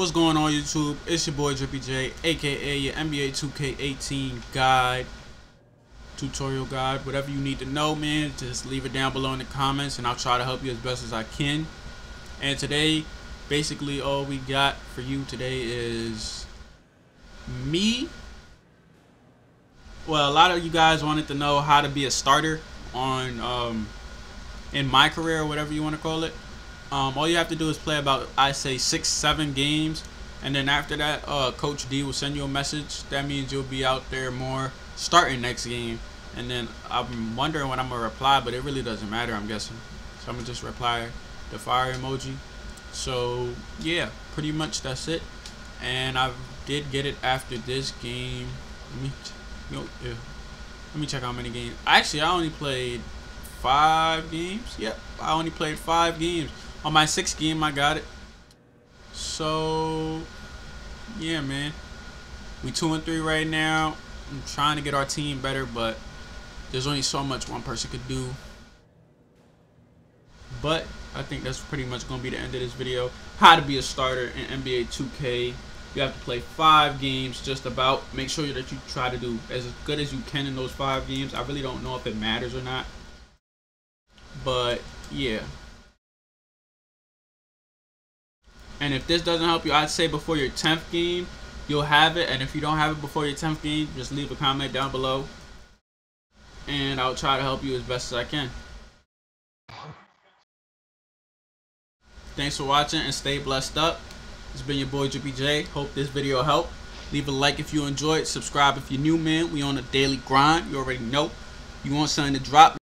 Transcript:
What's going on YouTube? It's your boy Drippy J, aka your NBA 2K18 guide, tutorial guide, whatever you need to know, man. Just leave it down below in the comments, and I'll try to help you as best as I can. And today, basically, all we got for you today is me. Well, a lot of you guys wanted to know how to be a starter on um, in MyCareer, or whatever you want to call it. Um, all you have to do is play about, I say, six, seven games. And then after that, uh, Coach D will send you a message. That means you'll be out there more starting next game. And then I'm wondering when I'm going to reply, but it really doesn't matter, I'm guessing. So I'm going to just reply the fire emoji. So, yeah, pretty much that's it. And I did get it after this game. Let me, know, yeah. Let me check how many games. Actually, I only played five games. Yep, I only played five games. On my sixth game, I got it. So, yeah, man. We two and three right now. I'm trying to get our team better, but there's only so much one person could do. But I think that's pretty much going to be the end of this video. How to be a starter in NBA 2K. You have to play five games just about. Make sure that you try to do as good as you can in those five games. I really don't know if it matters or not. But, yeah. And if this doesn't help you, I'd say before your 10th game, you'll have it. And if you don't have it before your 10th game, just leave a comment down below. And I'll try to help you as best as I can. Thanks for watching and stay blessed up. It's been your boy Drippy J. Hope this video helped. Leave a like if you enjoyed. Subscribe if you're new, man. We on a daily grind. You already know. You want something to drop?